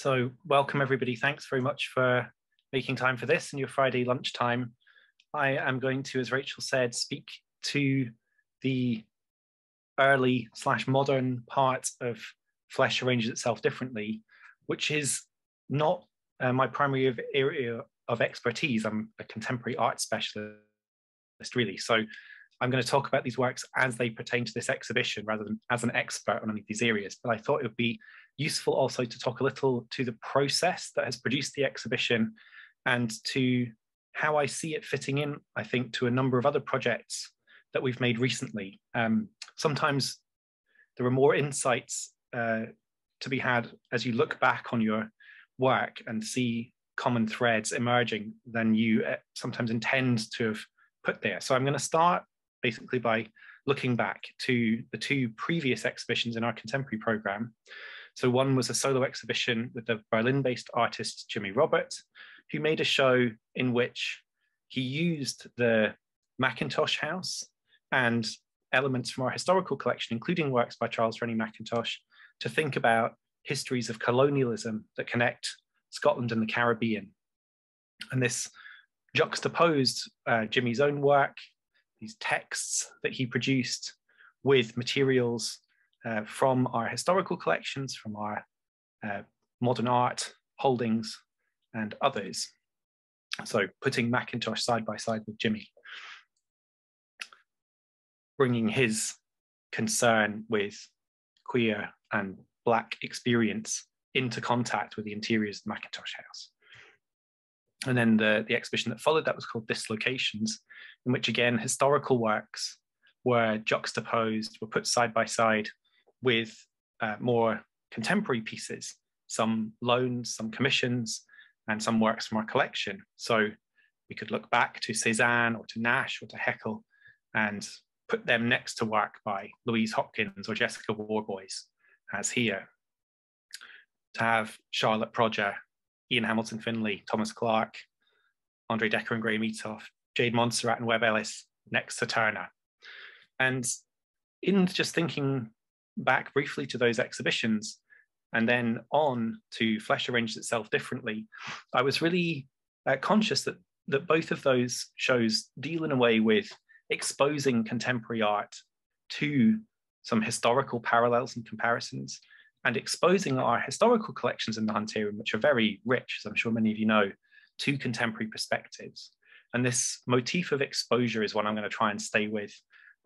So welcome everybody. Thanks very much for making time for this and your Friday lunchtime. I am going to, as Rachel said, speak to the early slash modern part of Flesh Arranges Itself Differently, which is not uh, my primary area of expertise. I'm a contemporary art specialist, really. So I'm going to talk about these works as they pertain to this exhibition rather than as an expert on any of these areas. But I thought it would be useful also to talk a little to the process that has produced the exhibition and to how I see it fitting in, I think, to a number of other projects that we've made recently. Um, sometimes there are more insights uh, to be had as you look back on your work and see common threads emerging than you uh, sometimes intend to have put there. So I'm going to start basically by looking back to the two previous exhibitions in our contemporary program. So one was a solo exhibition with the Berlin-based artist Jimmy Robert, who made a show in which he used the Mackintosh House and elements from our historical collection, including works by Charles Rennie Mackintosh, to think about histories of colonialism that connect Scotland and the Caribbean. And this juxtaposed uh, Jimmy's own work, these texts that he produced with materials uh, from our historical collections, from our uh, modern art holdings and others. So putting Mackintosh side by side with Jimmy, bringing his concern with queer and Black experience into contact with the interiors of the Mackintosh House. And then the, the exhibition that followed that was called Dislocations, in which again, historical works were juxtaposed, were put side by side with uh, more contemporary pieces, some loans, some commissions, and some works from our collection. So we could look back to Cézanne or to Nash or to Haeckel and put them next to work by Louise Hopkins or Jessica Warboys, as here. To have Charlotte Prodger, Ian Hamilton Finlay, Thomas Clark, Andre Decker and Graham Eatough, Jade Montserrat and Webb Ellis next to Turner. And in just thinking back briefly to those exhibitions and then on to Flesh Arranged Itself Differently, I was really uh, conscious that, that both of those shows deal in a way with exposing contemporary art to some historical parallels and comparisons and exposing our historical collections in the Hunterian, which are very rich, as I'm sure many of you know, to contemporary perspectives. And this motif of exposure is what I'm going to try and stay with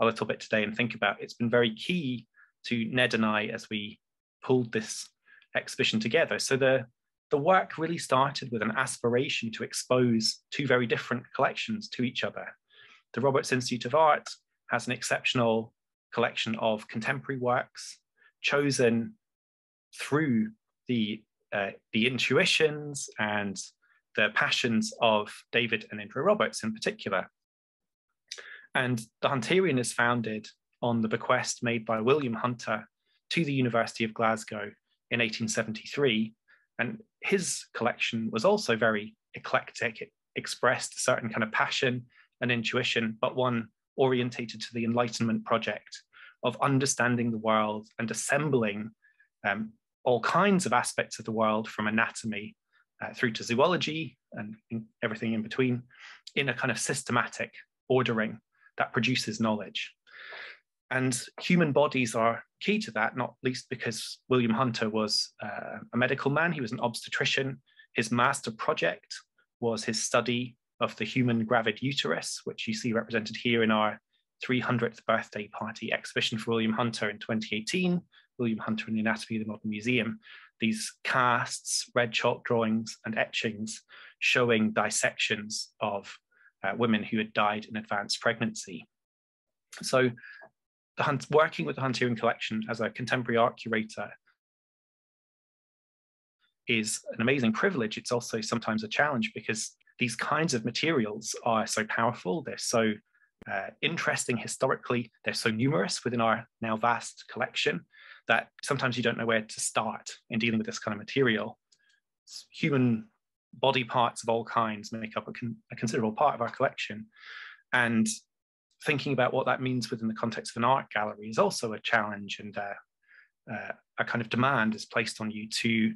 a little bit today and think about. It's been very key to Ned and I as we pulled this exhibition together. So the, the work really started with an aspiration to expose two very different collections to each other. The Roberts Institute of Art has an exceptional collection of contemporary works chosen through the, uh, the intuitions and the passions of David and Indra Roberts in particular. And the Hunterian is founded on the bequest made by William Hunter to the University of Glasgow in 1873. And his collection was also very eclectic. It expressed a certain kind of passion and intuition, but one orientated to the Enlightenment project of understanding the world and assembling um, all kinds of aspects of the world from anatomy uh, through to zoology and everything in between in a kind of systematic ordering that produces knowledge. And human bodies are key to that, not least because William Hunter was uh, a medical man, he was an obstetrician. His master project was his study of the human gravid uterus, which you see represented here in our 300th birthday party exhibition for William Hunter in 2018, William Hunter and the Anatomy of the Modern Museum. These casts, red chalk drawings, and etchings showing dissections of uh, women who had died in advanced pregnancy. So, Hunt, working with the Hunterian collection as a contemporary art curator is an amazing privilege. It's also sometimes a challenge because these kinds of materials are so powerful, they're so uh, interesting historically, they're so numerous within our now vast collection that sometimes you don't know where to start in dealing with this kind of material. Human body parts of all kinds make up a, con a considerable part of our collection. And thinking about what that means within the context of an art gallery is also a challenge and uh, uh, a kind of demand is placed on you to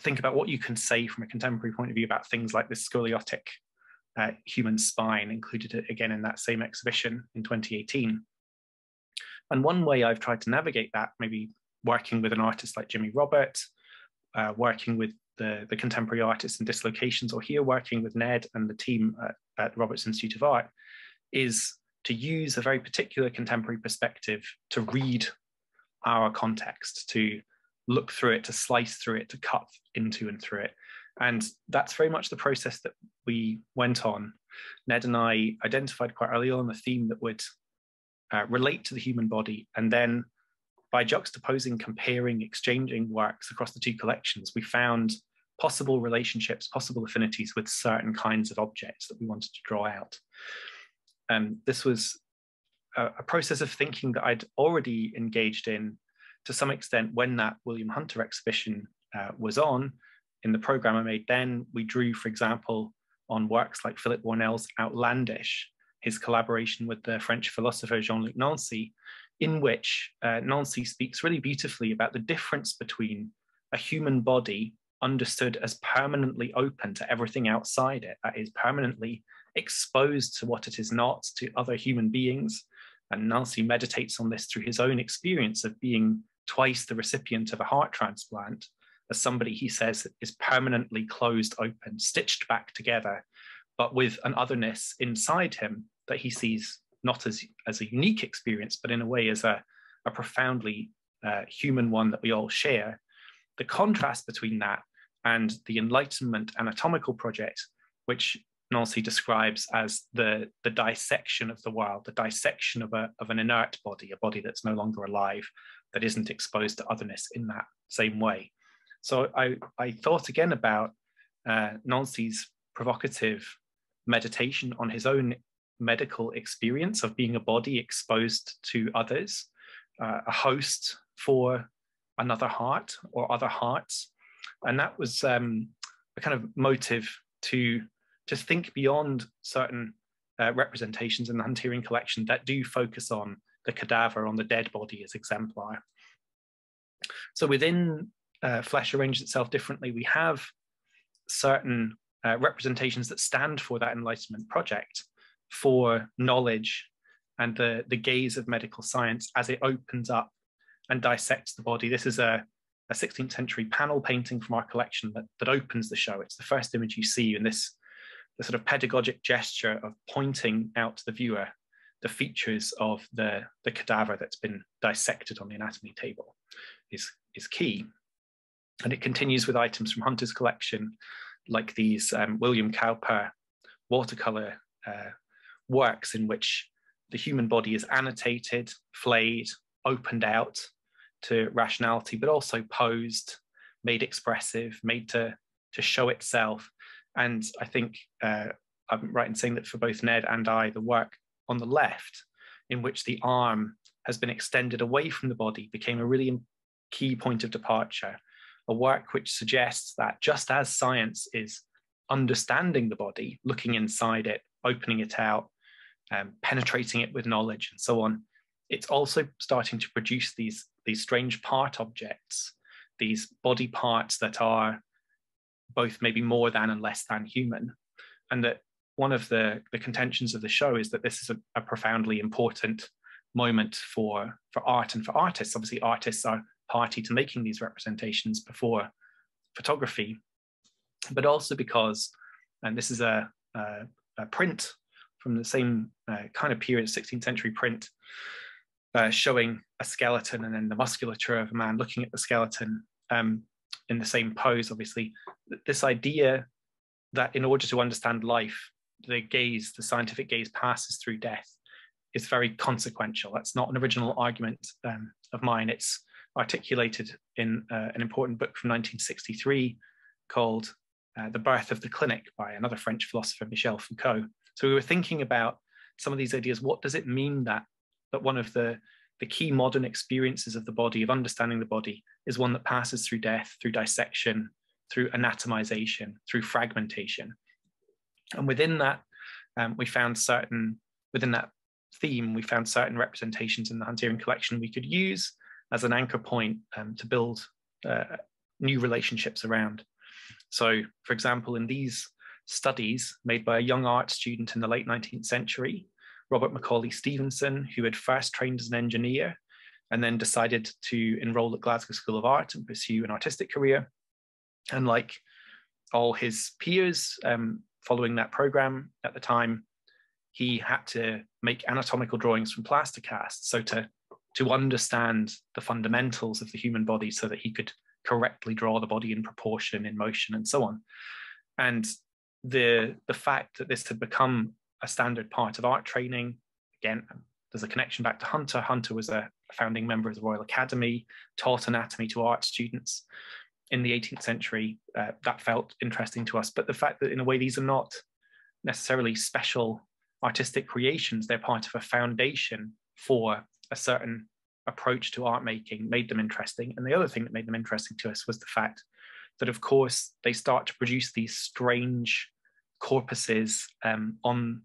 think about what you can say from a contemporary point of view about things like this scoliotic uh, human spine, included again in that same exhibition in 2018. And one way I've tried to navigate that, maybe working with an artist like Jimmy Roberts, uh, working with the, the contemporary artists and dislocations, or here working with Ned and the team at, at Roberts Institute of Art, is to use a very particular contemporary perspective to read our context, to look through it, to slice through it, to cut into and through it. And that's very much the process that we went on. Ned and I identified quite early on a theme that would uh, relate to the human body. And then by juxtaposing, comparing, exchanging works across the two collections, we found possible relationships, possible affinities with certain kinds of objects that we wanted to draw out. And this was a, a process of thinking that I'd already engaged in to some extent when that William Hunter exhibition uh, was on. In the program I made then, we drew, for example, on works like Philip Warnell's Outlandish, his collaboration with the French philosopher Jean-Luc Nancy, in which uh, Nancy speaks really beautifully about the difference between a human body understood as permanently open to everything outside it, that is permanently exposed to what it is not, to other human beings. And Nancy meditates on this through his own experience of being twice the recipient of a heart transplant, as somebody he says is permanently closed open, stitched back together, but with an otherness inside him that he sees not as, as a unique experience, but in a way as a, a profoundly uh, human one that we all share. The contrast between that and the Enlightenment anatomical project, which Nancy describes as the, the dissection of the world, the dissection of, a, of an inert body, a body that's no longer alive, that isn't exposed to otherness in that same way. So I, I thought again about uh, Nancy's provocative meditation on his own medical experience of being a body exposed to others, uh, a host for another heart or other hearts. And that was um, a kind of motive to to think beyond certain uh, representations in the Hunterian collection that do focus on the cadaver, on the dead body as exemplar. So within uh, Flesh Arranged Itself Differently, we have certain uh, representations that stand for that Enlightenment project, for knowledge and the, the gaze of medical science as it opens up and dissects the body. This is a, a 16th century panel painting from our collection that, that opens the show. It's the first image you see in this the sort of pedagogic gesture of pointing out to the viewer the features of the, the cadaver that's been dissected on the anatomy table is, is key. And it continues with items from Hunter's collection, like these um, William Cowper watercolor uh, works in which the human body is annotated, flayed, opened out to rationality, but also posed, made expressive, made to, to show itself and I think uh, I'm right in saying that for both Ned and I, the work on the left, in which the arm has been extended away from the body, became a really key point of departure. A work which suggests that just as science is understanding the body, looking inside it, opening it out, um, penetrating it with knowledge, and so on, it's also starting to produce these, these strange part objects, these body parts that are both maybe more than and less than human. And that one of the, the contentions of the show is that this is a, a profoundly important moment for, for art and for artists. Obviously, artists are party to making these representations before photography, but also because, and this is a, a, a print from the same uh, kind of period, 16th century print, uh, showing a skeleton and then the musculature of a man looking at the skeleton. Um, in the same pose, obviously, this idea that in order to understand life, the gaze, the scientific gaze passes through death is very consequential. That's not an original argument um, of mine. It's articulated in uh, an important book from 1963 called uh, The Birth of the Clinic by another French philosopher, Michel Foucault. So we were thinking about some of these ideas. What does it mean that, that one of the the key modern experiences of the body, of understanding the body, is one that passes through death, through dissection, through anatomization, through fragmentation. And within that, um, we found certain, within that theme, we found certain representations in the Hunterian collection we could use as an anchor point um, to build uh, new relationships around. So, for example, in these studies made by a young art student in the late 19th century, Robert Macaulay Stevenson, who had first trained as an engineer and then decided to enroll at Glasgow School of Art and pursue an artistic career. And like all his peers um, following that program at the time, he had to make anatomical drawings from plaster casts. So to, to understand the fundamentals of the human body so that he could correctly draw the body in proportion, in motion, and so on. And the, the fact that this had become a standard part of art training, again, there's a connection back to Hunter. Hunter was a founding member of the Royal Academy, taught anatomy to art students in the 18th century. Uh, that felt interesting to us. But the fact that, in a way, these are not necessarily special artistic creations, they're part of a foundation for a certain approach to art making made them interesting. And the other thing that made them interesting to us was the fact that, of course, they start to produce these strange corpuses um, on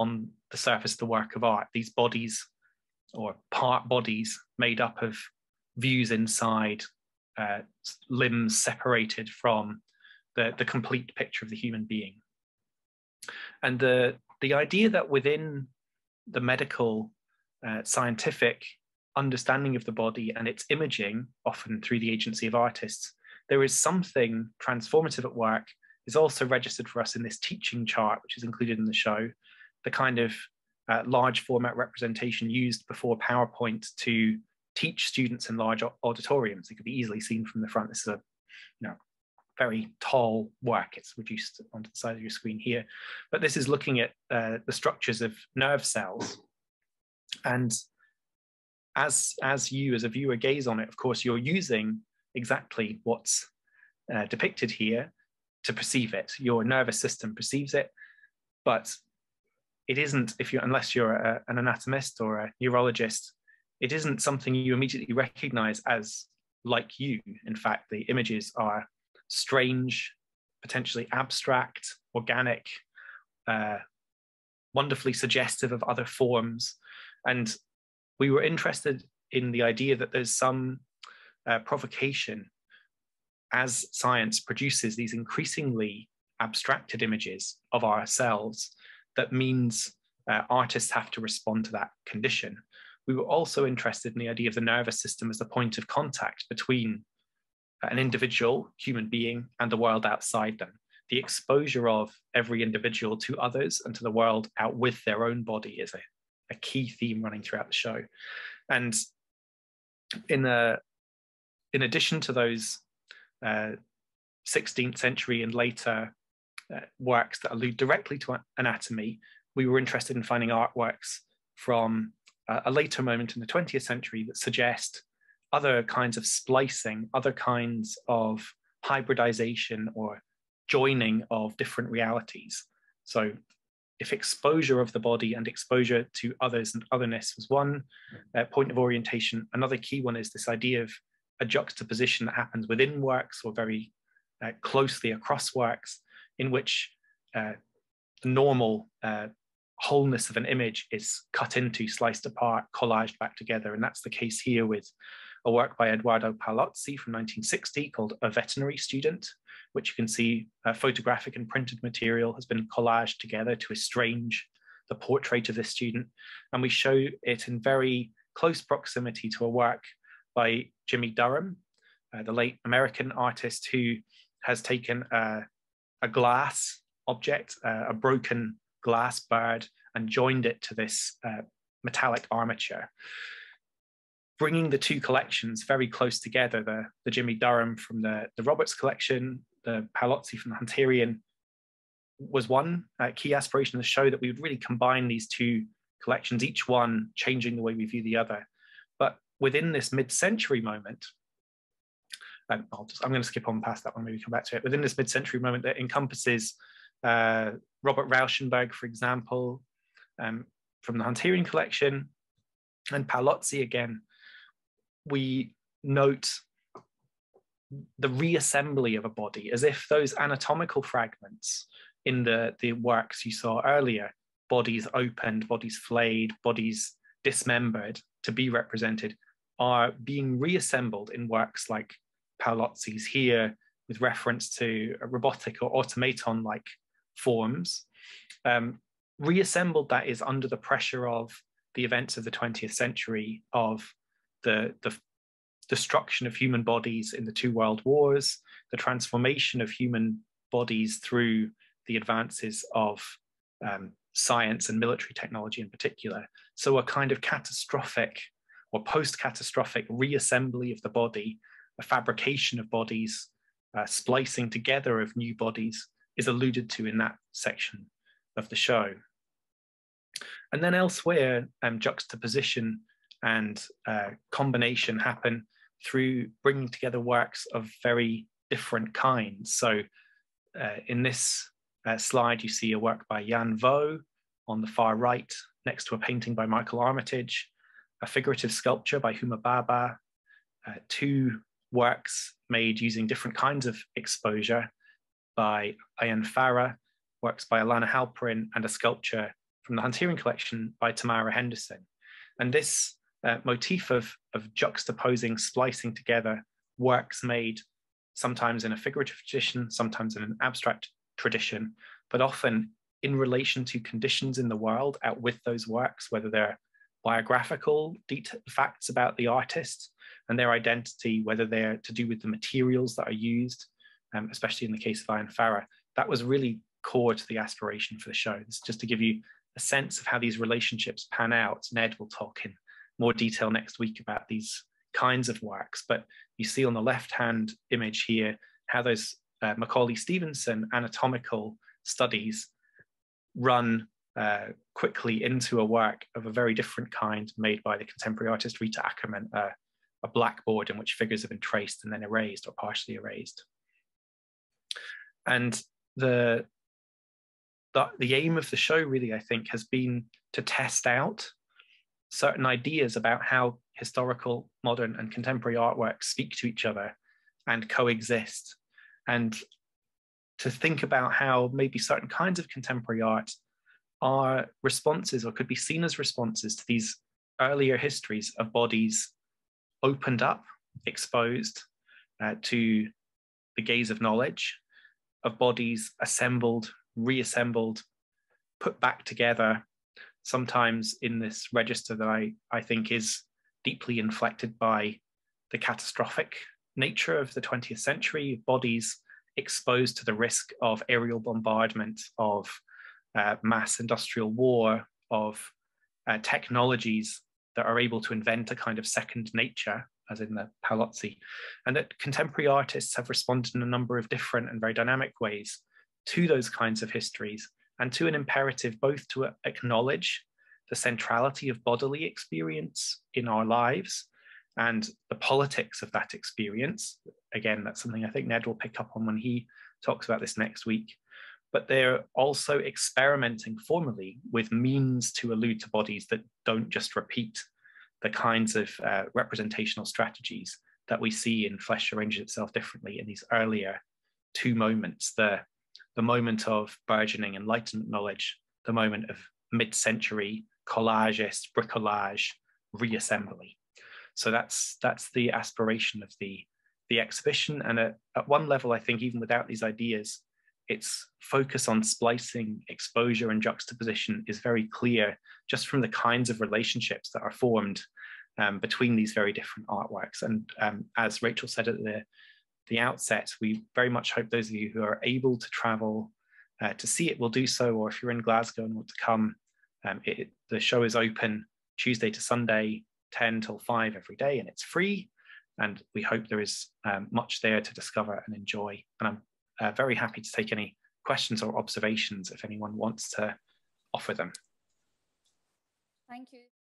on the surface of the work of art. These bodies or part bodies made up of views inside, uh, limbs separated from the, the complete picture of the human being. And the, the idea that within the medical, uh, scientific understanding of the body and its imaging, often through the agency of artists, there is something transformative at work is also registered for us in this teaching chart, which is included in the show, the kind of uh, large format representation used before PowerPoint to teach students in large auditoriums. It could be easily seen from the front. This is a you know, very tall work. It's reduced onto the side of your screen here. But this is looking at uh, the structures of nerve cells. And as, as you, as a viewer, gaze on it, of course, you're using exactly what's uh, depicted here to perceive it. Your nervous system perceives it, but it isn't if you unless you're a, an anatomist or a neurologist it isn't something you immediately recognize as like you in fact the images are strange potentially abstract organic uh, wonderfully suggestive of other forms and we were interested in the idea that there's some uh, provocation as science produces these increasingly abstracted images of ourselves that means uh, artists have to respond to that condition. We were also interested in the idea of the nervous system as the point of contact between an individual human being and the world outside them. The exposure of every individual to others and to the world out with their own body is a, a key theme running throughout the show. And in, in addition to those uh, 16th century and later uh, works that allude directly to anatomy, we were interested in finding artworks from uh, a later moment in the 20th century that suggest other kinds of splicing, other kinds of hybridization or joining of different realities. So, if exposure of the body and exposure to others and otherness was one uh, point of orientation, another key one is this idea of a juxtaposition that happens within works or very uh, closely across works in which uh, the normal uh, wholeness of an image is cut into, sliced apart, collaged back together. And that's the case here with a work by Eduardo Paolozzi from 1960 called A Veterinary Student, which you can see uh, photographic and printed material has been collaged together to estrange the portrait of this student. And we show it in very close proximity to a work by Jimmie Durham, uh, the late American artist who has taken a a glass object, uh, a broken glass bird, and joined it to this uh, metallic armature. Bringing the two collections very close together, the, the Jimmie Durham from the, the Roberts collection, the Paolozzi from the Hunterian, was one uh, key aspiration the show that we would really combine these two collections, each one changing the way we view the other. But within this mid century moment, just, I'm going to skip on past that one, maybe come back to it. Within this mid-century moment that encompasses uh, Robert Rauschenberg, for example, um, from the Hunterian collection, and Paolozzi again, we note the reassembly of a body as if those anatomical fragments in the, the works you saw earlier, bodies opened, bodies flayed, bodies dismembered to be represented, are being reassembled in works like Paolozzis here with reference to robotic or automaton-like forms, um, reassembled that is under the pressure of the events of the 20th century of the, the destruction of human bodies in the two world wars, the transformation of human bodies through the advances of um, science and military technology in particular. So, a kind of catastrophic or post catastrophic reassembly of the body, a fabrication of bodies, uh, splicing together of new bodies is alluded to in that section of the show. And then elsewhere, um, juxtaposition and uh, combination happen through bringing together works of very different kinds. So uh, in this uh, slide, you see a work by Jan Vaux on the far right, next to a painting by Michael Armitage, a figurative sculpture by Huma Bhabha, uh, two works made using different kinds of exposure by Ayan Farah, works by Ilana Halperin, and a sculpture from the Hunterian collection by Tamara Henderson. And this uh, motif of, of juxtaposing, splicing together works made sometimes in a figurative tradition, sometimes in an abstract tradition, but often in relation to conditions in the world out with those works, whether they're biographical facts about the artist and their identity, whether they're to do with the materials that are used, um, especially in the case of Ayan Farah. That was really core to the aspiration for the show. It's just to give you a sense of how these relationships pan out. Ned will talk in more detail next week about these kinds of works, but you see on the left-hand image here how those uh, Macaulay Stevenson anatomical studies run uh, quickly into a work of a very different kind made by the contemporary artist Rita Ackermann, uh, a blackboard in which figures have been traced and then erased or partially erased. And the, the, the aim of the show really, I think, has been to test out certain ideas about how historical, modern, and contemporary artworks speak to each other and coexist. And to think about how maybe certain kinds of contemporary art are responses or could be seen as responses to these earlier histories of bodies opened up, exposed uh, to the gaze of knowledge, of bodies assembled, reassembled, put back together, sometimes in this register that I, I think is deeply inflected by the catastrophic nature of the 20th century, bodies exposed to the risk of aerial bombardment, of uh, mass industrial war, of uh, technologies that are able to invent a kind of second nature, as in the Paolozzi, and that contemporary artists have responded in a number of different and very dynamic ways to those kinds of histories and to an imperative both to acknowledge the centrality of bodily experience in our lives and the politics of that experience. Again, that's something I think Ned will pick up on when he talks about this next week but they're also experimenting formally with means to allude to bodies that don't just repeat the kinds of uh, representational strategies that we see in flesh arranges itself differently in these earlier two moments the, the moment of burgeoning enlightenment knowledge, the moment of mid century collagist, bricolage, reassembly. So that's, that's the aspiration of the, the exhibition. And at, at one level, I think, even without these ideas, its focus on splicing, exposure, and juxtaposition is very clear just from the kinds of relationships that are formed um, between these very different artworks. And um, as Rachel said at the, the outset, we very much hope those of you who are able to travel uh, to see it will do so, or if you're in Glasgow and want to come, um, it, the show is open Tuesday to Sunday, 10 till 5 every day, and it's free. And we hope there is um, much there to discover and enjoy. And I'm uh, very happy to take any questions or observations if anyone wants to offer them. Thank you.